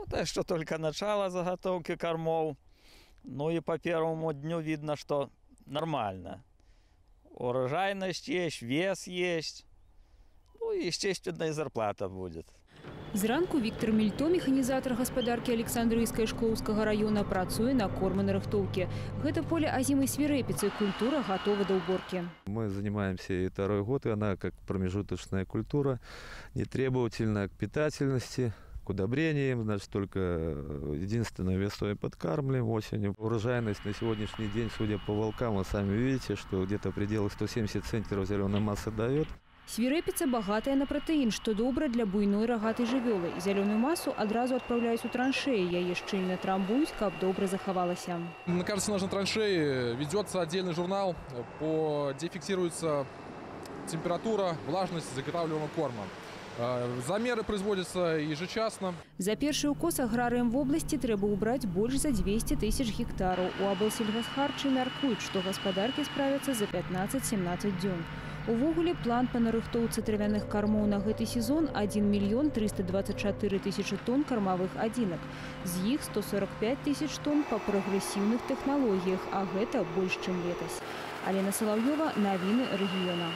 Ну, это что только начало заготовки кормов. Ну и по первому дню видно, что нормально. Урожайность есть, вес есть. Ну и, естественно, и зарплата будет. Зранку Віктор Мільто, механізатар гаспадаркі Александрыйскай шклоўскага района, працуе на корманарыхтоўкі. Гэта поле азімай свірэпіцы, культура гатова да ўборкі. Мы занимаемся ей второй год, и она как промежуточная культура, не требовательна к питательности, к удобрениям, значит, только э, единственное весой подкармливаем осенью. Урожайность на сегодняшний день, судя по волкам, вы сами видите, что где-то в пределах 170 центнеров зеленой массы дает. Свірэпіца багатая на пратэін, што добра для буйной рагатай жывёлы. Зялёную масу адразу адпраўляюць у траншеі, яе шчыльна трамбуюць, каб добра захавалася. На каждой сенажной траншеи ведется отдельный журнал, по, где фиксируется температура, влажность заготавливаемого корма. Э, Замеры производятся ежечасно. За першы укос аграрыям вобласці трэба ўбраць больш за 200 тысяч гектараў. У аблсельгасхарчы мяркуюць, што гаспадаркі справяцца за 15-17 дзён. Увогуле план па нарыхтоўцы травяных кармоў на гэты сезон 1 мільён 324 тысячы тонн кармавых адзінак. З іх 145 тысяч тонн па прагрэсіўных тэхналогіях, а гэта больш, чым летась. Алена Салаўёва, навіны рэгіёна.